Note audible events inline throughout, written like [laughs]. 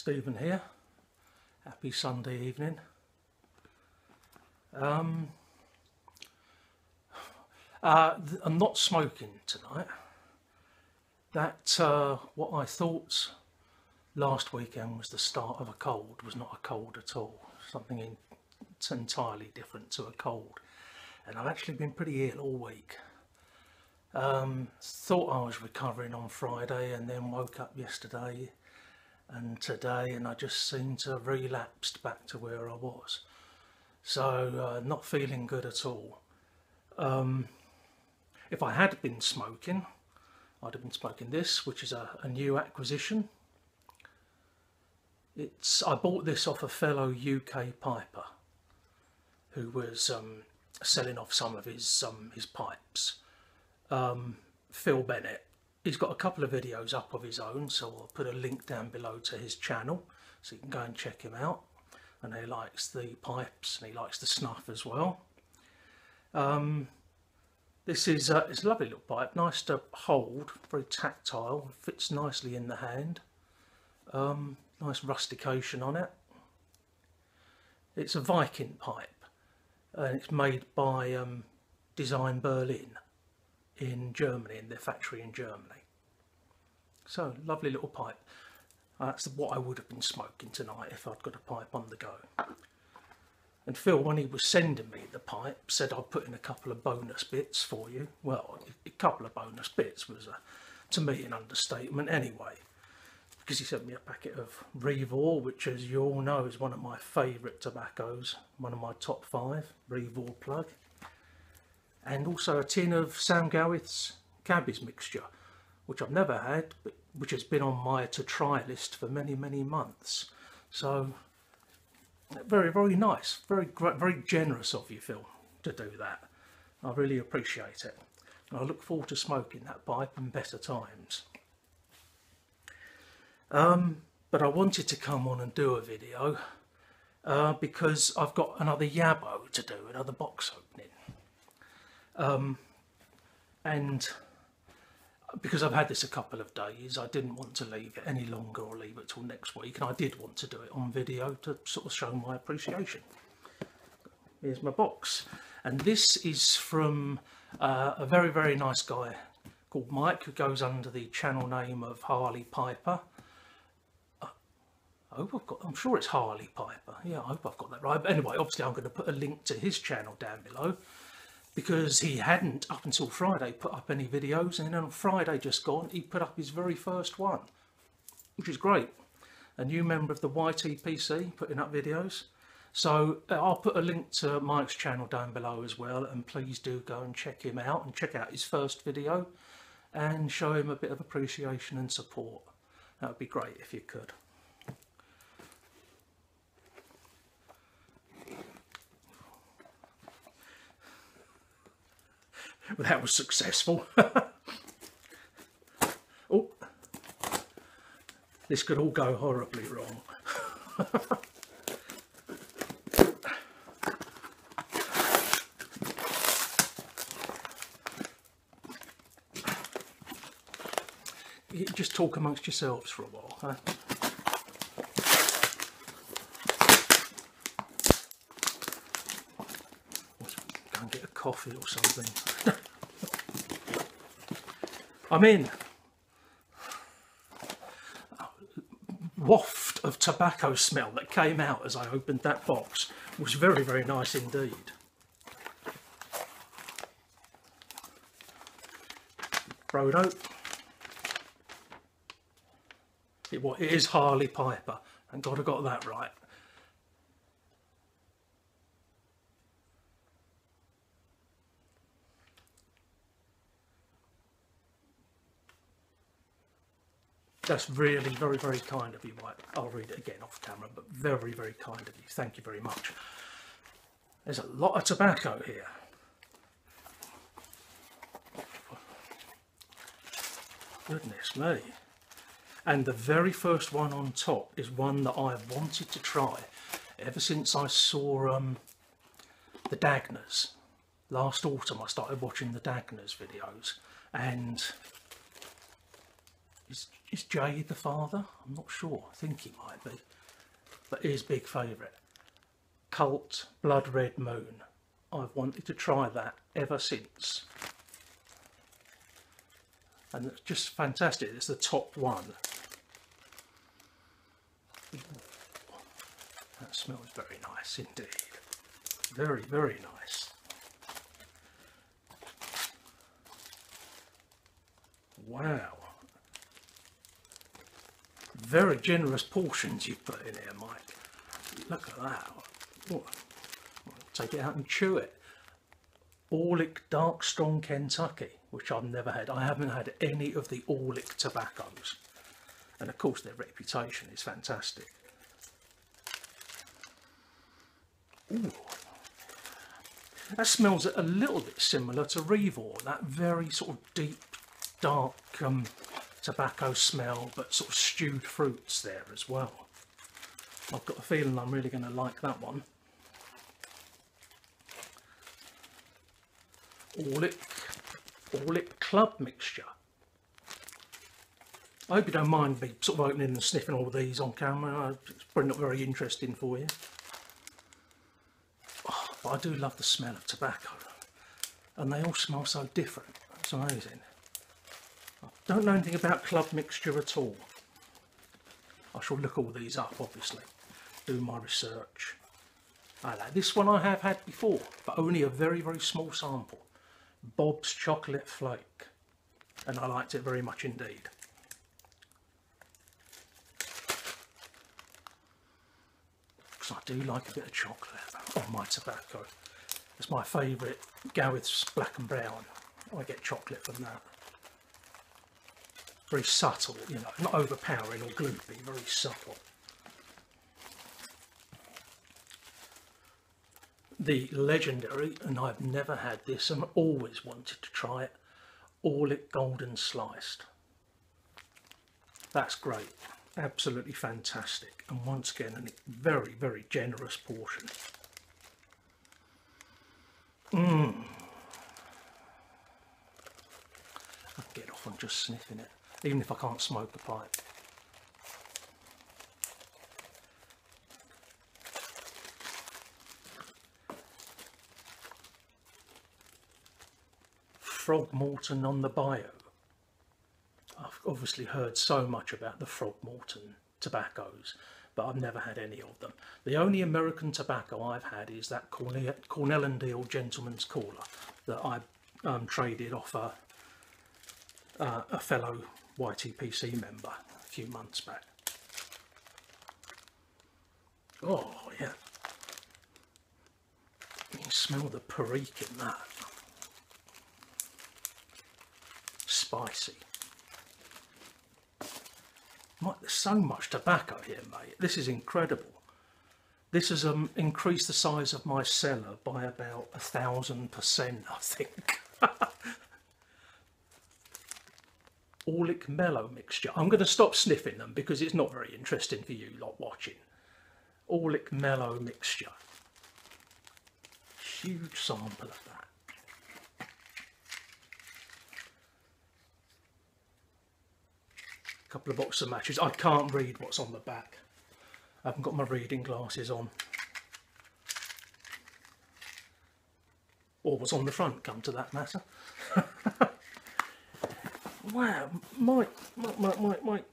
Stephen here. Happy Sunday evening. Um, uh, I'm not smoking tonight. That uh, what I thought last weekend was the start of a cold was not a cold at all. Something in, entirely different to a cold, and I've actually been pretty ill all week. Um, thought I was recovering on Friday, and then woke up yesterday and today, and I just seem to have relapsed back to where I was. So uh, not feeling good at all. Um, if I had been smoking, I'd have been smoking this, which is a, a new acquisition. It's I bought this off a fellow UK piper who was um, selling off some of his um, his pipes. Um, Phil Bennett. He's got a couple of videos up of his own, so I'll put a link down below to his channel so you can go and check him out. And he likes the pipes and he likes the snuff as well. Um, this is uh, it's a lovely little pipe, nice to hold, very tactile, fits nicely in the hand. Um, nice rustication on it. It's a Viking pipe and it's made by um, Design Berlin in Germany, in their factory in Germany. So, lovely little pipe. Uh, that's what I would have been smoking tonight if I'd got a pipe on the go. And Phil, when he was sending me the pipe, said I'd put in a couple of bonus bits for you. Well, a couple of bonus bits was, a, to me, an understatement anyway. Because he sent me a packet of Revor, which, as you all know, is one of my favourite tobaccos, one of my top five, Revor plug. And also a tin of Sam Gawith's Cabbies mixture, which I've never had, but which has been on my to try list for many, many months. So very, very nice, very, very generous of you, Phil, to do that. I really appreciate it. And I look forward to smoking that pipe in better times. Um, but I wanted to come on and do a video uh, because I've got another Yabo to do, another box opening. Um, and because I've had this a couple of days, I didn't want to leave it any longer or leave it till next week, and I did want to do it on video to sort of show my appreciation. Here's my box, and this is from uh, a very very nice guy called Mike, who goes under the channel name of Harley Piper. Uh, I hope I've got. I'm sure it's Harley Piper. Yeah, I hope I've got that right. But anyway, obviously, I'm going to put a link to his channel down below because he hadn't up until Friday put up any videos, and then on Friday just gone, he put up his very first one, which is great. A new member of the YTPC putting up videos. So uh, I'll put a link to Mike's channel down below as well, and please do go and check him out and check out his first video and show him a bit of appreciation and support. That would be great if you could. Well, that was successful. [laughs] oh, this could all go horribly wrong. [laughs] You Just talk amongst yourselves for a while. Huh? Go and get a coffee or something. [laughs] I'm in. Waft of tobacco smell that came out as I opened that box was very, very nice indeed. Frodo. It, wa- it is Harley Piper, and God, I got that right. That's really very, very kind of you, Mike. I'll read it again off camera, but very, very kind of you. Thank you very much. There's a lot of tobacco here. Goodness me. And the very first one on top is one that I've wanted to try ever since I saw um, the Dagners. Last autumn I started watching the Dagners videos and it's is Jade the father? I'm not sure. I think he might be. But his big favourite. Cult Blood Red Moon. I've wanted to try that ever since. And it's just fantastic. It's the top one. That smells very nice indeed. Very, very nice. Wow. Very generous portions you've put in here, Mike. Look at that. Take it out and chew it. Orlik Dark Strong Kentucky, which I've never had. I haven't had any of the Orlik tobaccos. And of course their reputation is fantastic. Ooh. That smells a little bit similar to Revor, that very sort of deep, dark um, tobacco smell, but sort of stewed fruits there as well. I've got a feeling I'm really going to like that one. Orlik, Orlik Club mixture. I hope you don't mind me sort of opening and sniffing all of these on camera. It's probably not very interesting for you. Oh, but I do love the smell of tobacco. And they all smell so different. It's amazing. Don't know anything about club mixture at all. I shall look all these up, obviously. Do my research. Ah, like this one I have had before, but only a very, very small sample. Bob's Chocolate Flake. And I liked it very much indeed. Because I do like a bit of chocolate on my tobacco. It's my favourite Gawith's Black and Brown. I get chocolate from that. Very subtle, you know, not overpowering or gloopy, very subtle. The legendary, and I've never had this and always wanted to try it, Orlik Golden Sliced. That's great absolutely fantastic and once again a very very generous portion Mmm. I get off on just sniffing it even if I can't smoke a pipe Frogmorton on the Bayou I've obviously heard so much about the Frogmorton tobaccos, but I've never had any of them. The only American tobacco I've had is that Cornell, Cornell and Diehl Gentleman's Caller that I um, traded off a, uh, a fellow YTPC member a few months back. Oh yeah, you can smell the perique in that. Spicy. Mike, there's so much tobacco here, mate. This is incredible. This has um, increased the size of my cellar by about a thousand percent, I think. [laughs] Orlik Mellow mixture. I'm going to stop sniffing them because it's not very interesting for you lot watching. Orlik Mellow mixture. Huge sample of that. couple of boxes of matches. I can't read what's on the back. I haven't got my reading glasses on. Or what's on the front, come to that matter. [laughs] wow, Mike, Mike, Mike, Mike, Mike.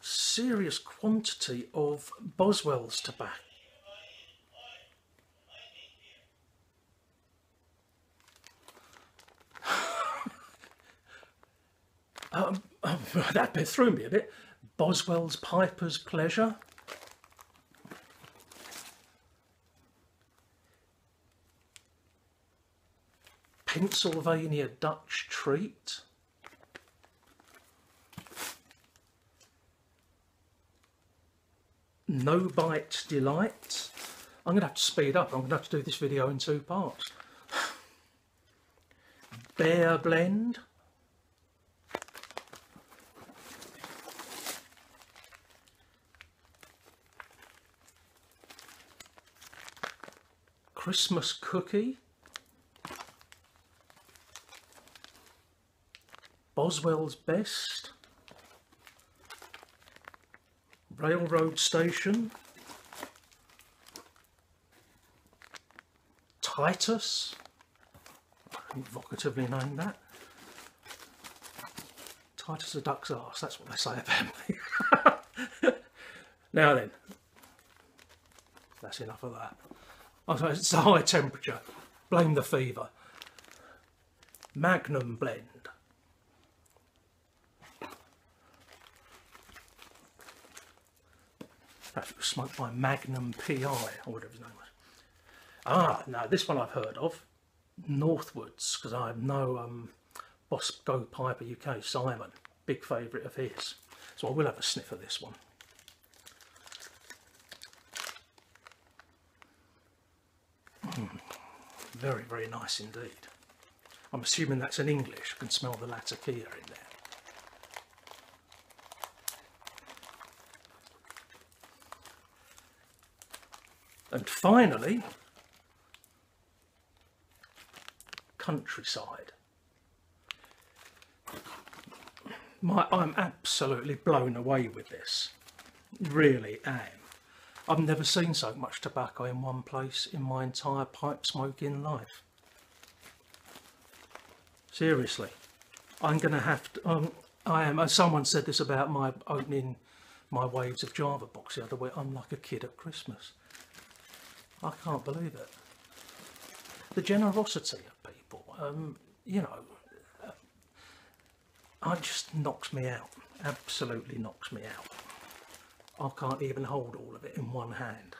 Serious quantity of Boswell's tobacco. [laughs] Um, um, [laughs] that bit threw me a bit. Boswell's Piper's Pleasure. Pennsylvania Dutch Treat. No Bite Delight. I'm going to have to speed up. I'm going to have to do this video in two parts. Bear Blend. Christmas cookie. Boswell's Best, Railroad Station, Titus, evocatively named that. Titus the duck's arse, that's what they say about me. [laughs] now then, that's enough of that. It's a high temperature, blame the fever. Magnum blend. It was smoked by Magnum PI or whatever his name was. Ah, no, this one I've heard of. Northwoods, because I know um, Bosco Piper UK, Simon, big favourite of his. So I will have a sniff of this one. Mm, very, very nice indeed. I'm assuming that's in English. I can smell the latakia in there. And finally, countryside. My, I'm absolutely blown away with this. Really am. I've never seen so much tobacco in one place in my entire pipe smoking life. Seriously, I'm going to have to. Um, I am. As someone said this about my opening my Waves of Java box the other way. I'm like a kid at Christmas. I can't believe it. The generosity of people, um, you know, uh, it just knocks me out. Absolutely knocks me out. I can't even hold all of it in one hand.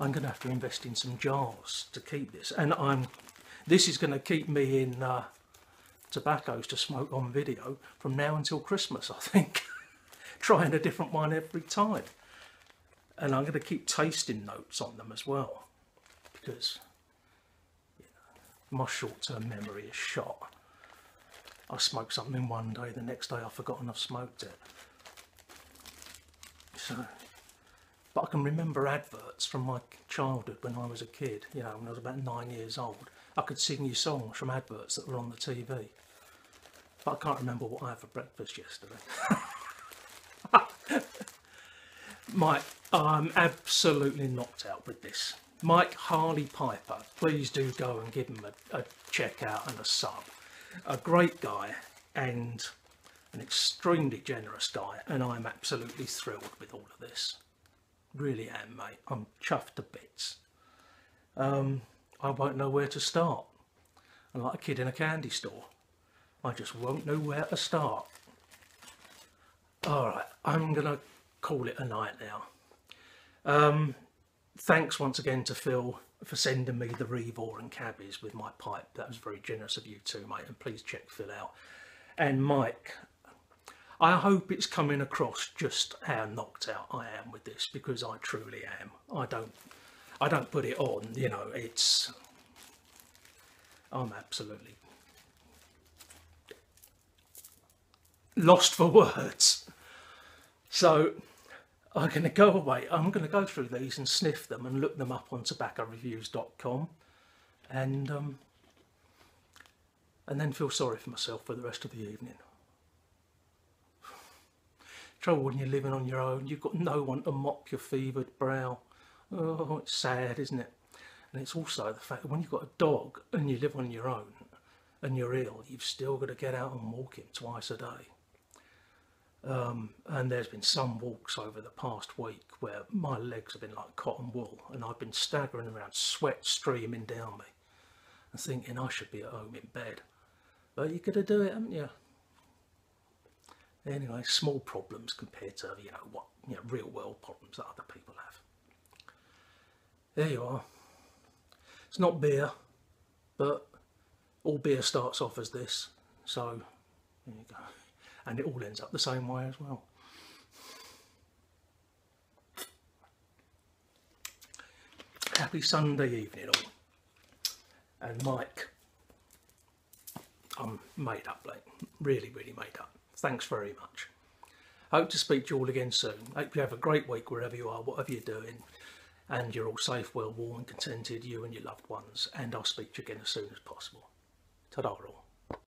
I'm going to have to invest in some jars to keep this, and I'm. This is going to keep me in uh, tobaccos to smoke on video from now until Christmas. I think, [laughs] trying a different one every time and I'm going to keep tasting notes on them as well because my short-term memory is shot. I smoked something one day, the next day I've forgotten I've smoked it. So, but I can remember adverts from my childhood when I was a kid, you know, when I was about nine years old. I could sing you songs from adverts that were on the TV. But I can't remember what I had for breakfast yesterday. [laughs] My I'm absolutely knocked out with this. Mike Harley Piper, please do go and give him a, a check out and a sub. A great guy and an extremely generous guy, and I'm absolutely thrilled with all of this. Really am, mate. I'm chuffed to bits. Um, I won't know where to start. I'm like a kid in a candy store. I just won't know where to start. Alright, I'm going to call it a night now. Um, thanks once again to Phil for sending me the Revor and cabbies with my pipe. That was very generous of you too, mate. And please check Phil out. And Mike, I hope it's coming across just how knocked out I am with this because I truly am. I don't, I don't put it on. You know, it's. I'm absolutely lost for words. So I'm going to go away. I'm going to go through these and sniff them and look them up on tobaccoreviews.com and um, and then feel sorry for myself for the rest of the evening. [sighs] Trouble when you're living on your own, you've got no one to mop your fevered brow. Oh, it's sad, isn't it? And it's also the fact that when you've got a dog and you live on your own and you're ill, you've still got to get out and walk him twice a day. Um, and there's been some walks over the past week where my legs have been like cotton wool and I've been staggering around, sweat streaming down me and thinking I should be at home in bed. But you've got to do it, haven't you? Anyway, small problems compared to, you know, what, you know, real world problems that other people have. There you are. It's not beer, but all beer starts off as this. So, there you go and it all ends up the same way as well. Happy Sunday evening all. And Mike, I'm made up, like, really, really made up. Thanks very much. Hope to speak to you all again soon. Hope you have a great week wherever you are, whatever you're doing. And you're all safe, well, warm and contented, you and your loved ones. And I'll speak to you again as soon as possible. Ta-da all.